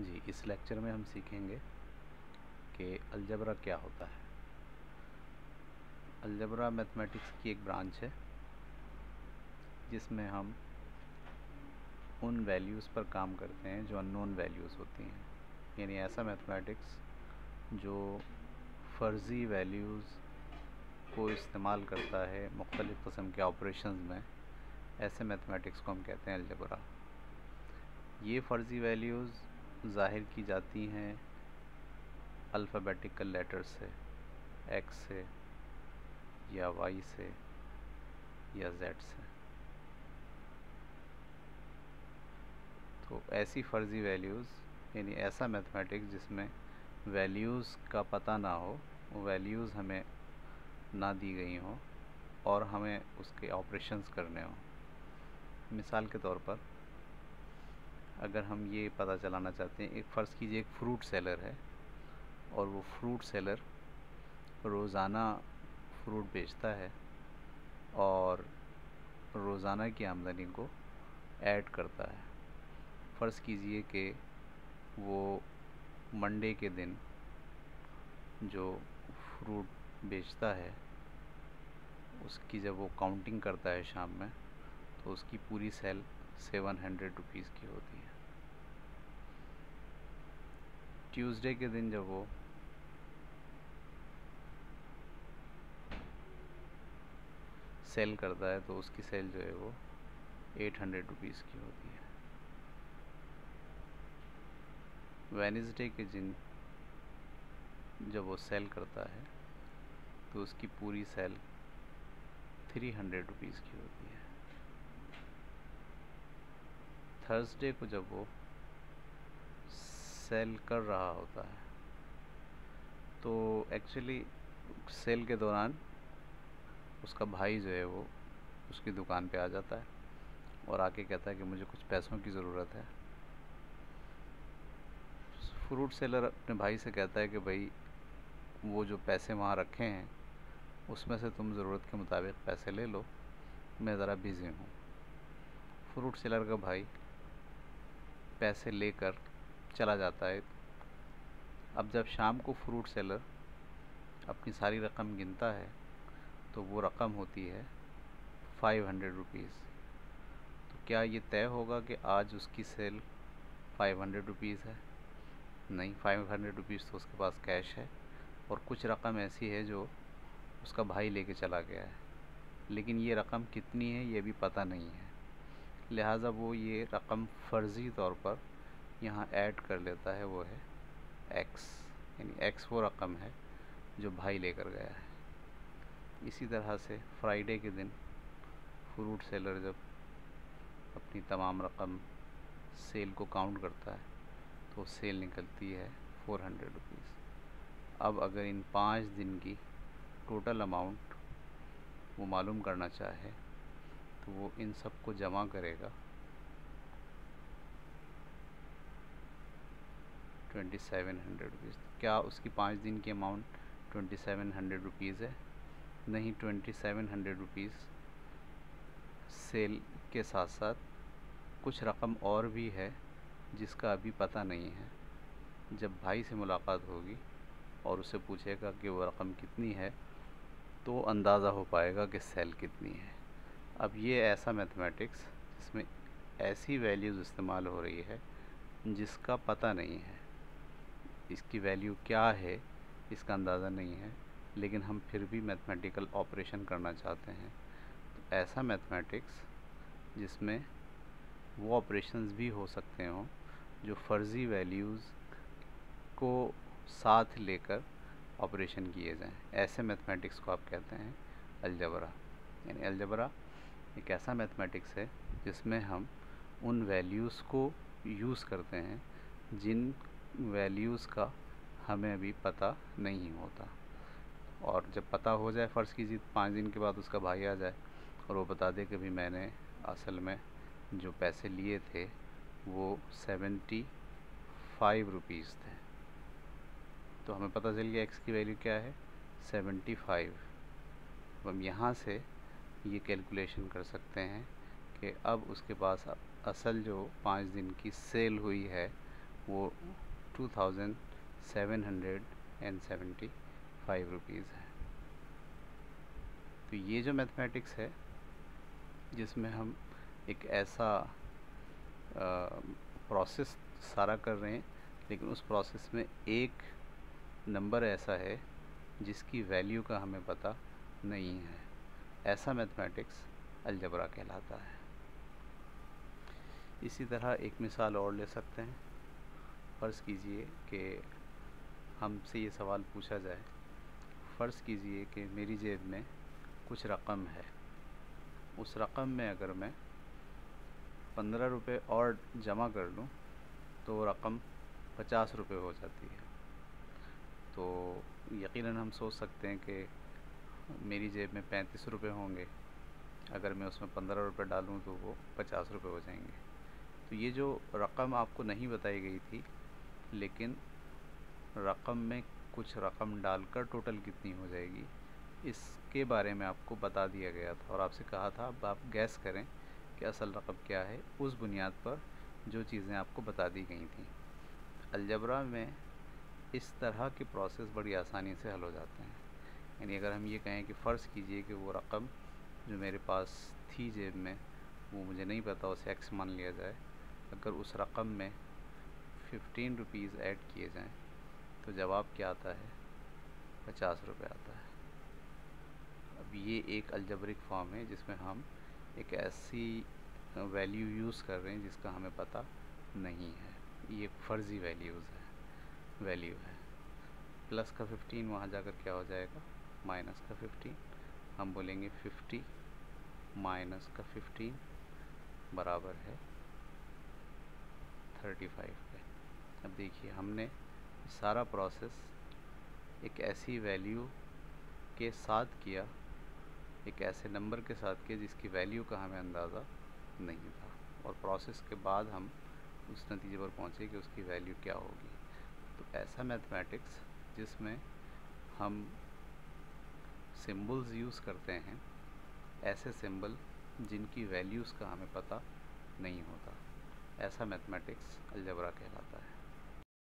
जी, इस लेक्चर में हम सीखेंगे कि अलजबरा क्या होता है। अलजबरा मैथमेटिक्स की एक ब्रांच है, जिसमें हम उन वैल्यूज़ पर काम करते हैं जो अननोन वैल्यूज़ होती हैं। यानी ऐसा मैथमेटिक्स जो फ़र्ज़ी वैल्यूज़ को इस्तेमाल करता है मुख्तलिफ़ कस्म के ऑपरेशंस में, ऐसे मैथमेटिक्स को हम कहते हैं अलजबरा ये फ़र्ज़ी वैल्यूज़ ज़ाहिर की जाती हैं अल्फ़ाबेटिकल लेटर से एक्स से, या वाई से, या जेड से। तो ऐसी फ़र्ज़ी वैल्यूज़ यानी ऐसा मैथमेटिक्स जिसमें वैल्यूज़ का पता ना हो वैल्यूज़ हमें ना दी गई हों और हमें उसके ऑपरेशंस करने हों। मिसाल के तौर पर अगर हम ये पता चलाना चाहते हैं, एक फ़र्ज़ कीजिए एक फ्रूट सेलर है, और वो फ्रूट सेलर रोज़ाना फ्रूट बेचता है और रोज़ाना की आमदनी को ऐड करता है। फ़र्ज़ कीजिए कि वो मंडे के दिन जो फ्रूट बेचता है, उसकी जब वो काउंटिंग करता है शाम में तो उसकी पूरी सेल सेवन हंड्रेड रुपीज़ की होती है। ट्यूसडे के दिन जब वो सेल करता है तो उसकी सेल जो है वो एट हंड्रेड रुपीज़ की होती है। वेनसडे के दिन जब वो सेल करता है तो उसकी पूरी सेल थ्री हंड्रेड रुपीज़ की होती है। थर्सडे को जब वो सेल कर रहा होता है। तो एक्चुअली सेल के दौरान उसका भाई जो है वो उसकी दुकान पे आ जाता है और आके कहता है कि मुझे कुछ पैसों की ज़रूरत है। फ्रूट सेलर अपने भाई से कहता है कि भाई, वो जो पैसे वहाँ रखे हैं, उसमें से तुम ज़रूरत के मुताबिक पैसे ले लो, मैं ज़रा बिज़ी हूँ। फ्रूट सेलर का भाई पैसे लेकर चला जाता है। अब जब शाम को फ्रूट सेलर अपनी सारी रकम गिनता है तो वो रकम होती है फाइव हंड्रेड रुपीज़ तो क्या ये तय होगा कि आज उसकी सेल फाइव हंड्रेड रुपीज़ है? नहीं फाइव हंड्रेड रुपीज़ तो उसके पास कैश है और कुछ रकम ऐसी है जो उसका भाई लेके चला गया है। लेकिन ये रकम कितनी है, ये भी पता नहीं है। लिहाजा वो ये रकम फ़र्ज़ी तौर पर यहाँ ऐड कर लेता है वो है एक्स यानी एक्स वो रकम है जो भाई लेकर गया है। इसी तरह से फ्राइडे के दिन फ्रूट सेलर जब अपनी तमाम रकम सेल को काउंट करता है तो सेल निकलती है फ़ोर हंड्रेड रुपीज़ अब अगर इन पाँच दिन की टोटल अमाउंट वो मालूम करना चाहे तो वो इन सबको जमा करेगा ट्वेंटी सेवन हंड्रेड रुपीज़ क्या उसकी पाँच दिन की amount twenty seven hundred rupees है? नहीं twenty seven hundred rupees sale के साथ साथ कुछ रकम और भी है, जिसका अभी पता नहीं है। जब भाई से मुलाकात होगी और उससे पूछेगा कि वो रकम कितनी है तो अंदाज़ा हो पाएगा कि सेल कितनी है। अब ये ऐसा मैथमेटिक्स जिसमें ऐसी वैल्यूज़ इस्तेमाल हो रही है, जिसका पता नहीं है। इसकी वैल्यू क्या है, इसका अंदाज़ा नहीं है, लेकिन हम फिर भी मैथमेटिकल ऑपरेशन करना चाहते हैं। तो ऐसा मैथमेटिक्स जिसमें वो ऑपरेशंस भी हो सकते हों, जो फ़र्ज़ी वैल्यूज़ को साथ लेकर ऑपरेशन किए जाएँ। ऐसे मैथमेटिक्स को आप कहते हैं अलजबरा। यानी अलजबरा एक ऐसा मैथमेटिक्स है जिसमें हम उन वैल्यूज़ को यूज़ करते हैं जिन वैल्यूज़ का हमें अभी पता नहीं होता। और जब पता हो जाए फ़र्ज़ कीजिए पाँच दिन के बाद उसका भाई आ जाए और वो बता दे कि भी मैंने असल में जो पैसे लिए थे, वो सेवेंटी फाइव रुपीज़ थे। तो हमें पता चल गया एक्स की वैल्यू क्या है? Seventy five. हम यहाँ से ये कैलकुलेशन कर सकते हैं कि अब उसके पास असल जो पाँच दिन की सेल हुई है, वो two thousand seven hundred and seventy five rupees है। तो ये जो मैथमेटिक्स है, जिसमें हम एक ऐसा प्रोसेस सारा कर रहे हैं, लेकिन उस प्रोसेस में एक नंबर ऐसा है, जिसकी वैल्यू का हमें पता नहीं है। ऐसा मैथमेटिक्स अलजबरा कहलाता है। इसी तरह एक मिसाल और ले सकते हैं। फ़र्ज़ कीजिए कि हमसे ये सवाल पूछा जाए। फ़र्ज़ कीजिए कि मेरी जेब में कुछ रकम है। उस रकम में अगर मैं पंद्रह रुपये और जमा कर लूँ तो रकम पचास रुपये हो जाती है। तो यकीनन हम सोच सकते हैं कि मेरी जेब में पैंतीस रुपये होंगे। अगर मैं उसमें पंद्रह रुपये डालूँ तो वो पचास रुपये हो जाएँगे। तो ये जो रकम आपको नहीं बताई गई थी लेकिन रकम में कुछ रकम डालकर टोटल कितनी हो जाएगी, इसके बारे में आपको बता दिया गया था और आपसे कहा था, अब आप गैस करें कि असल रकम क्या है। उस बुनियाद पर जो चीज़ें आपको बता दी गई थी। अलजबरा में इस तरह के प्रोसेस बड़ी आसानी से हल हो जाते हैं। यानी अगर हम ये कहें कि फ़र्ज़ कीजिए कि वो रकम जो मेरे पास थी जेब में, वो मुझे नहीं पता, उसे एक्स मान लिया जाए। अगर उस रकम में फ़िफ्टीन रुपीज़ ऐड किए जाएँ तो जवाब क्या आता है? पचास रुपये आता है। अब ये एक अलजबरिक फॉर्म है, जिसमें हम एक ऐसी वैल्यू यूज़ कर रहे हैं, जिसका हमें पता नहीं है। ये फ़र्ज़ी वैल्यूज़ है वैल्यू है। प्लस का फिफ्टीन वहाँ जाकर क्या हो जाएगा? माइनस का फिफ्टीन हम बोलेंगे फिफ्टी माइनस का फिफ्टीन बराबर है थर्टी फाइव अब देखिए, हमने सारा प्रोसेस एक ऐसी वैल्यू के साथ किया, एक ऐसे नंबर के साथ किया जिसकी वैल्यू का हमें अंदाज़ा नहीं था। और प्रोसेस के बाद हम उस नतीजे पर पहुँचे कि उसकी वैल्यू क्या होगी। तो ऐसा मैथमेटिक्स जिसमें हम सिंबल्स यूज़ करते हैं, ऐसे सिंबल जिनकी वैल्यूज़ का हमें पता नहीं होता। ऐसा मैथमेटिक्स अलजबरा कहलाता है।